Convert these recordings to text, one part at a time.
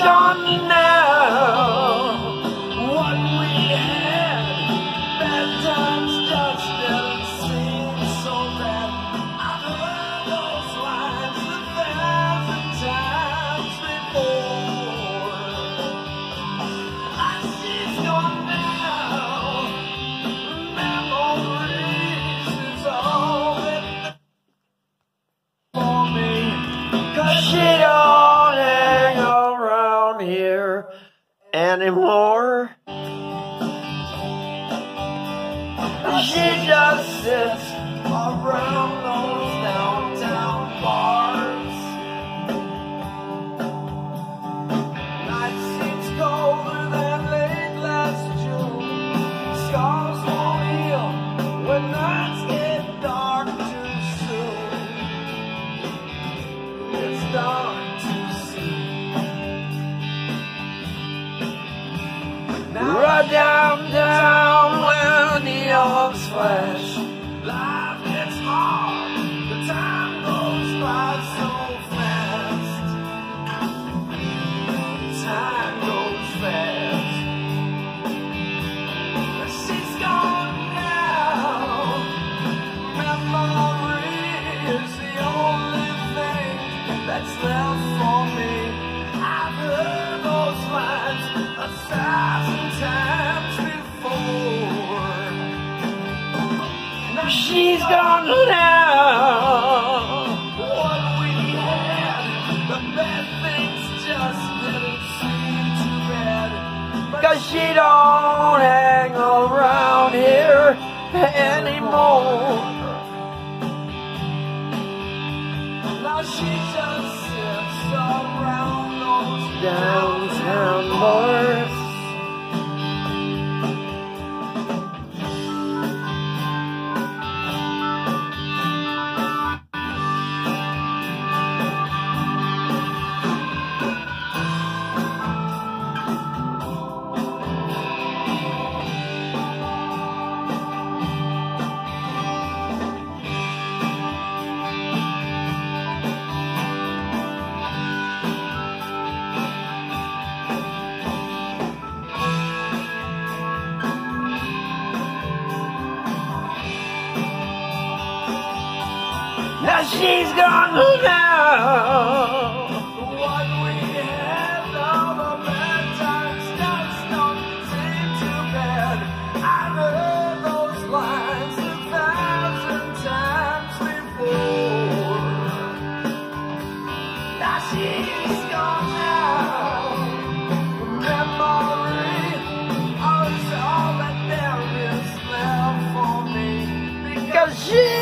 on me now. Anymore. She just sits around she's gone now. What we had, the bad things just didn't seem too bad. Cause she don't Now she's gone now. What we had, all the bad times just don't seem too bad. I've heard those lines a thousand times before. Now she's gone now. Memory is all that there is left for me. Because she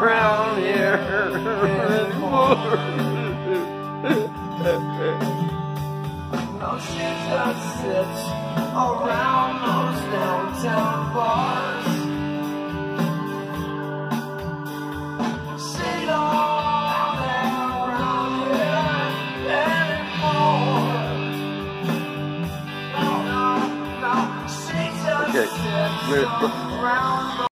hang around here anymore. No, she just sits around those downtown bars. Okay, sits we're- around